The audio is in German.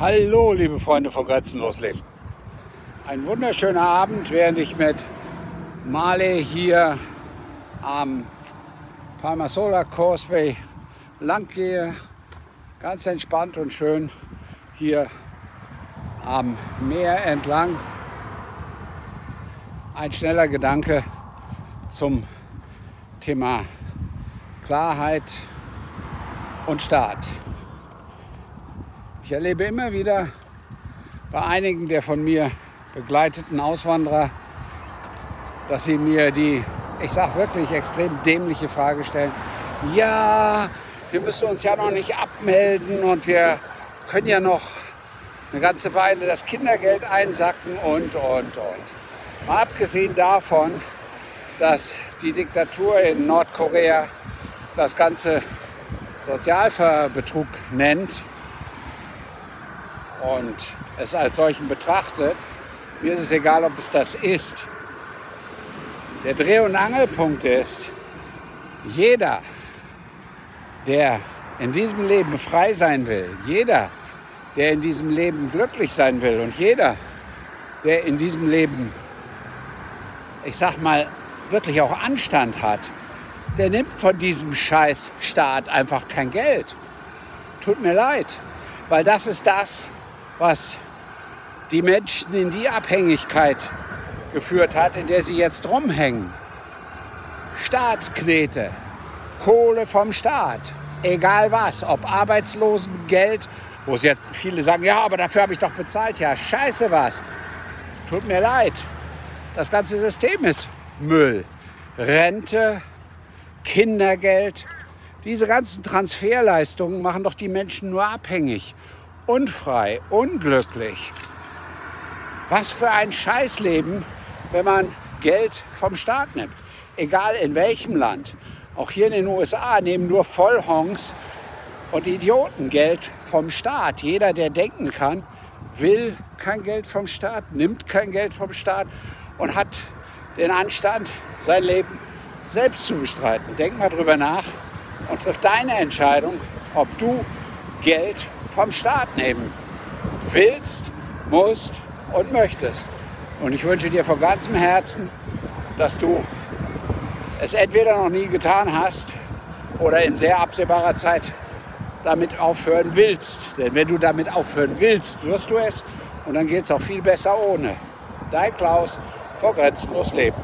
Hallo, liebe Freunde von Grenzenlos Leben. Ein wunderschöner Abend, während ich mit Marley hier am Palmasola Causeway lang gehe. Ganz entspannt und schön hier am Meer entlang. Ein schneller Gedanke zum Thema Klarheit und Staat. Ich erlebe immer wieder bei einigen der von mir begleiteten Auswanderer, dass sie mir die, ich sage wirklich extrem dämliche Frage stellen. Ja, wir müssen uns ja noch nicht abmelden und wir können ja noch eine ganze Weile das Kindergeld einsacken und, und, und. Mal abgesehen davon, dass die Diktatur in Nordkorea das Ganze Sozialverbetrug nennt und es als solchen betrachtet, mir ist es egal, ob es das ist. Der Dreh- und Angelpunkt ist, jeder, der in diesem Leben frei sein will, jeder, der in diesem Leben glücklich sein will und jeder, der in diesem Leben, ich sag mal, wirklich auch Anstand hat, der nimmt von diesem Scheißstaat einfach kein Geld. Tut mir leid, weil das ist das, was die Menschen in die Abhängigkeit geführt hat, in der sie jetzt rumhängen. Staatsknete, Kohle vom Staat, egal was, ob Arbeitslosengeld, wo es jetzt viele sagen, ja, aber dafür habe ich doch bezahlt. Ja, scheiße was. Tut mir leid. Das ganze System ist Müll. Rente, Kindergeld, diese ganzen Transferleistungen machen doch die Menschen nur abhängig unfrei, unglücklich. Was für ein Scheißleben, wenn man Geld vom Staat nimmt. Egal in welchem Land. Auch hier in den USA nehmen nur Vollhongs und Idioten Geld vom Staat. Jeder, der denken kann, will kein Geld vom Staat, nimmt kein Geld vom Staat und hat den Anstand, sein Leben selbst zu bestreiten. Denk mal drüber nach und triff deine Entscheidung, ob du Geld vom Staat nehmen willst, musst und möchtest. Und ich wünsche dir von ganzem Herzen, dass du es entweder noch nie getan hast oder in sehr absehbarer Zeit damit aufhören willst. Denn wenn du damit aufhören willst, wirst du es und dann geht es auch viel besser ohne. Dein Klaus vor Grenzenlos Leben.